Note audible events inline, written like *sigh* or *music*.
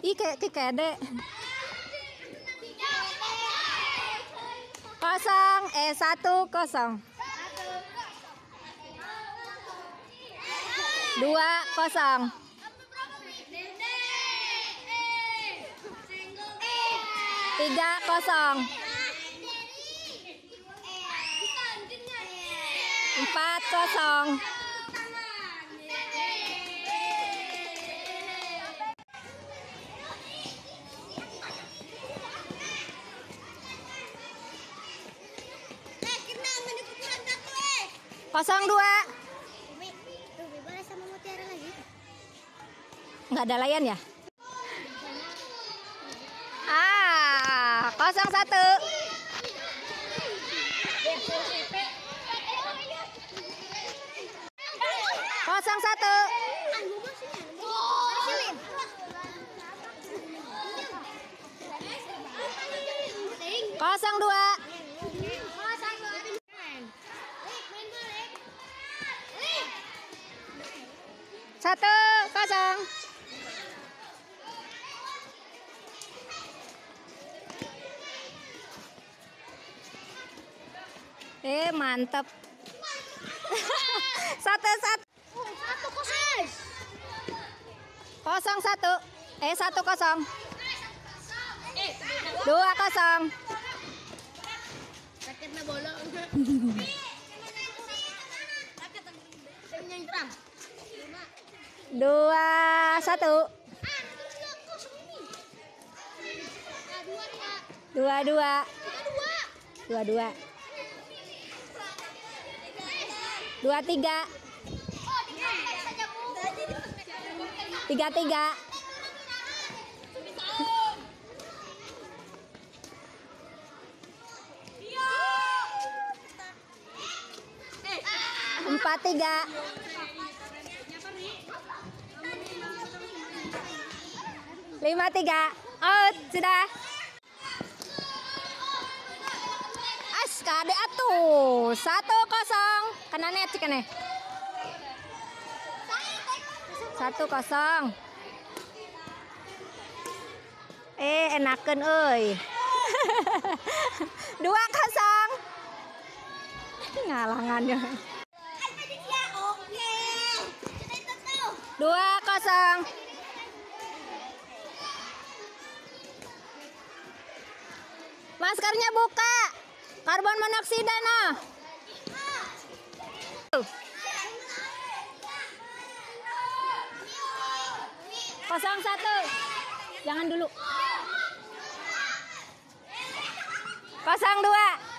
Ih kayak. Kosong, eh satu kosong. Dua kosong. Tiga kosong. Empat kosong. Kosong dua. Nggak ada layan ya? Ah, kosong satu. Kosong satu. Kosong dua. Satu kosong. Eh mantep. *laughs* satu satu. Kosong satu. Eh satu kosong. Dua kosong. *laughs* Sakit na bolong. Yang terang. Dua satu. Dua dua. Dua dua. Dua tiga. Tiga tiga. Empat tiga. Lima tiga. Out sudah. As kade atuh. Satu kosong. Kena net cik nih. Satu kosong. Eh enakan euy. *laughs* Dua kosong. Ngalangannya. Dua kosong. Maskernya buka. Karbon monoksida noh. Kosong satu. Jangan dulu. Kosong dua.